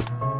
Bye.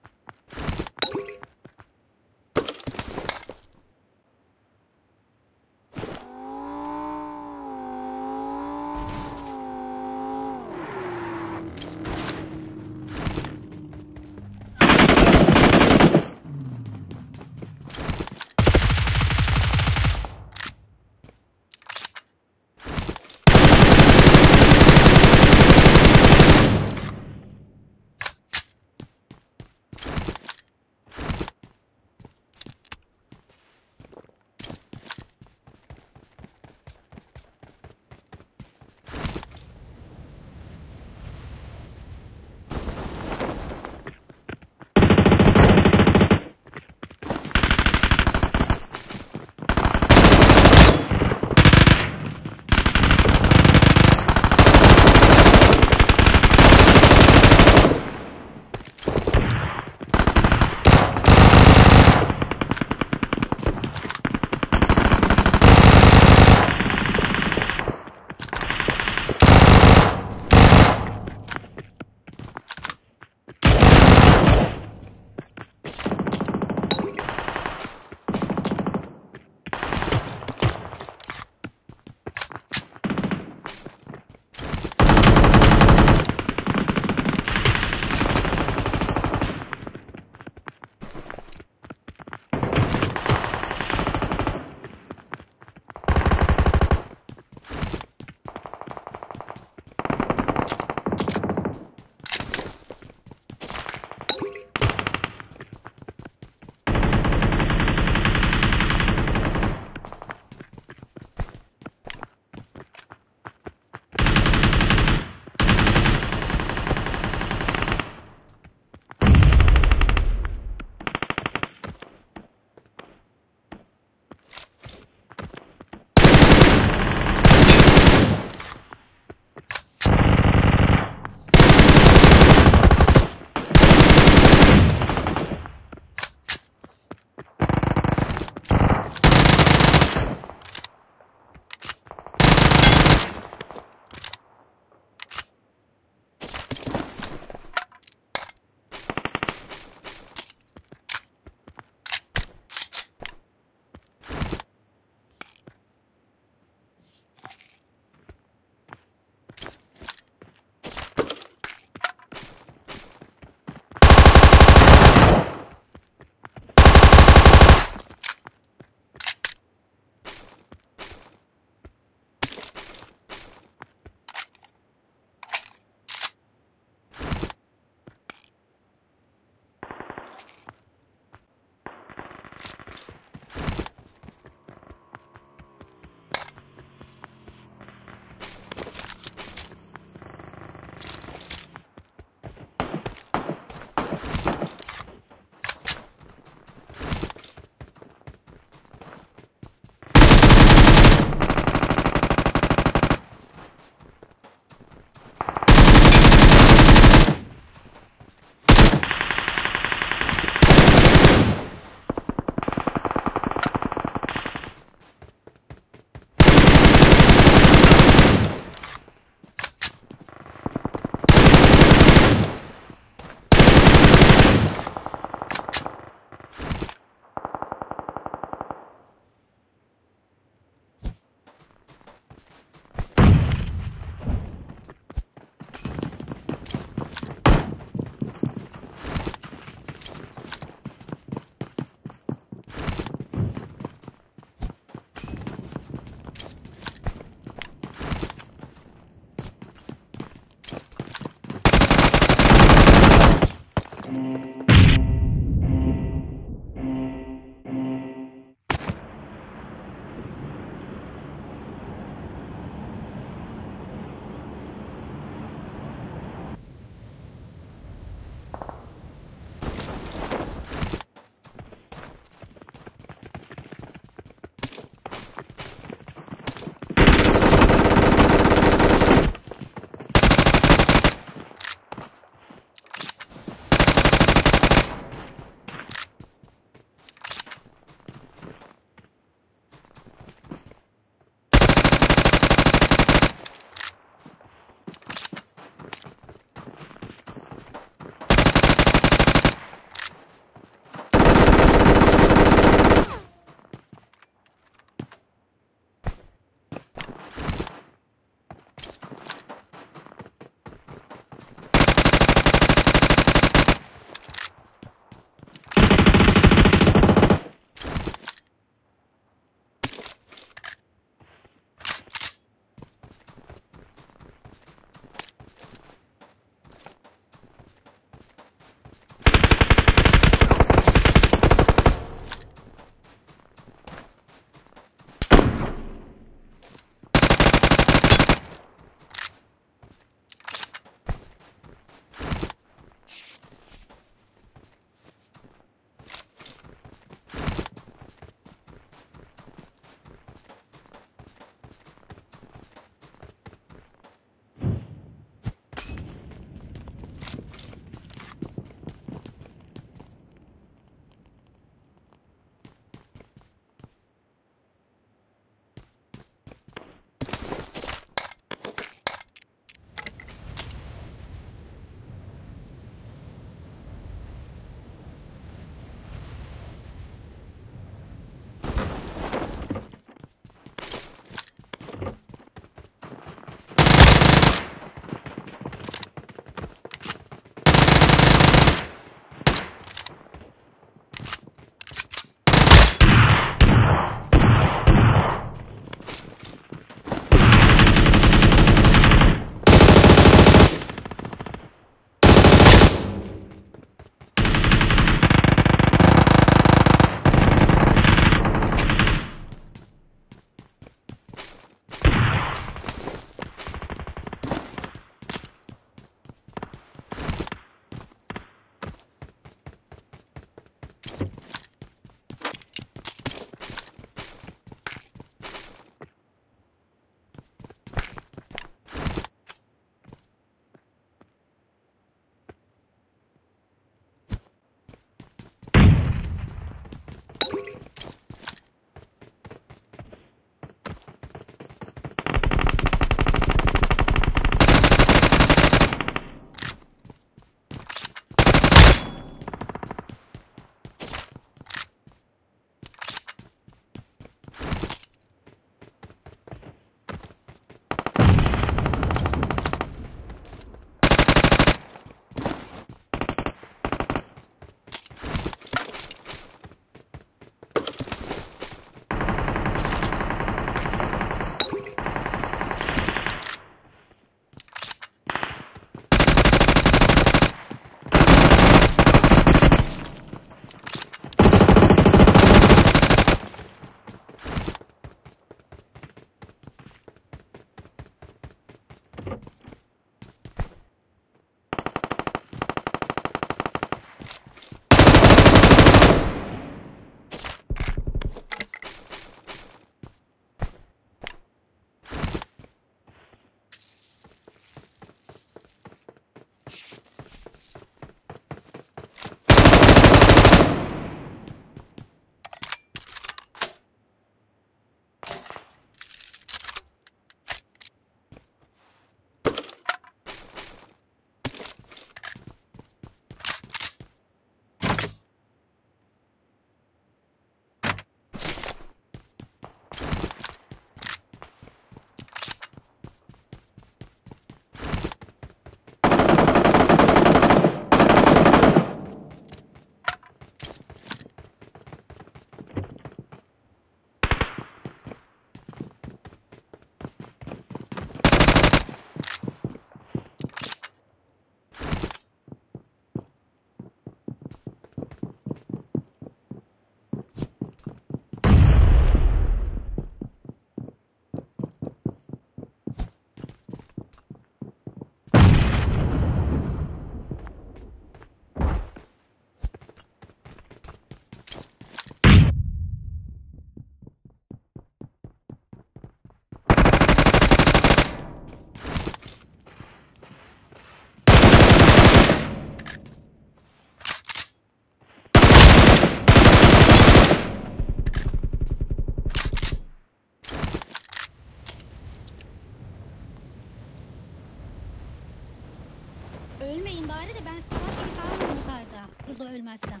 Burada ölmezsem.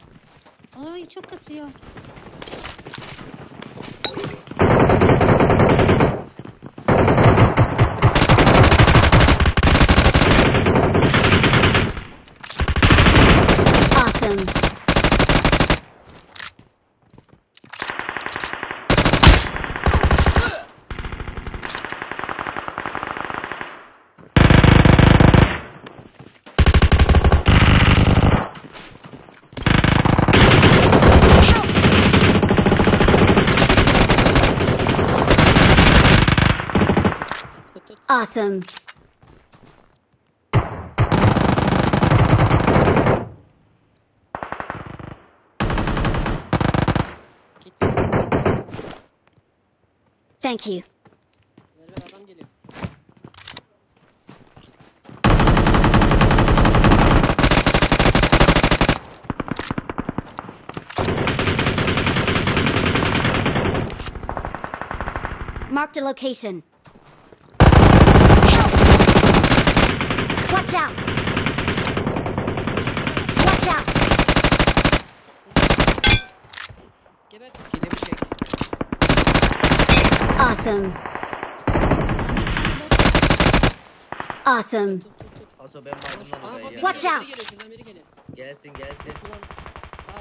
Ay çok kasıyor. Awesome. Thank you. Marked a location. Watch out! Watch out! Geber. Kilimi çek. Awesome. Awesome. Aso ben oraya. Watch out. geliyor, şuradan biri geliyor. Gelsin gelsin. Ulan. Aa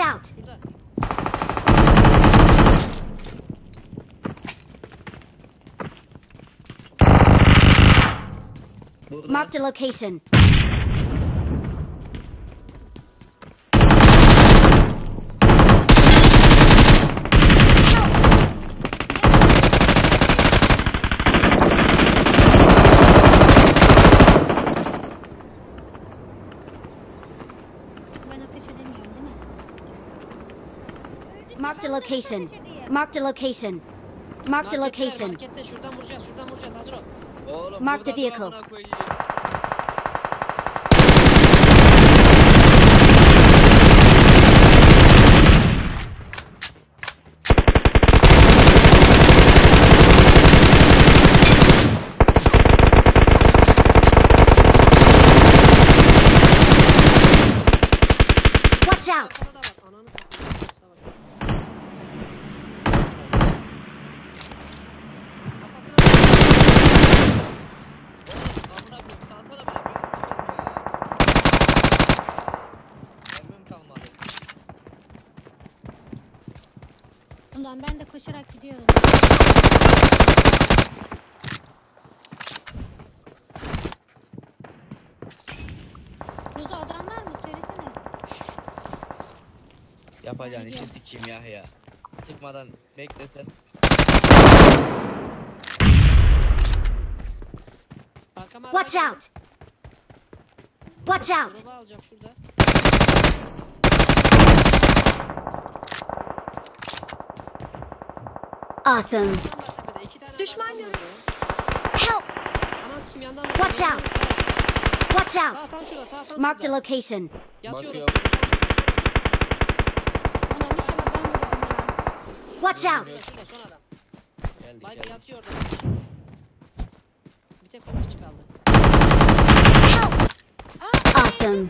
out! Marked a location. Marked a location. Marked a location. Marked a location. Markette şuradan vuracağız koşarak gidiyorum. Ruzo adam var mı? Söylesene. Yapacağın işi sikeyim ya ya. Sıkmadan beklesen. Arkama Watch out! Watch out! Araba alacağım şurada. Awesome. Adam var tepede. İki tane Düşman adam var görüyorum. orada. Help! Aman sikim yandan Watch out! Watch out! tam şurada sağ tam Marked a şurada. location. Yatıyorum. Bakıyorum. Ulan inşallah ben vururum ya. Watch out! Şurada şurada son adam. Geldik Baygı geldik. yatıyor orada. Bir tek o kişi kaldı. Awesome.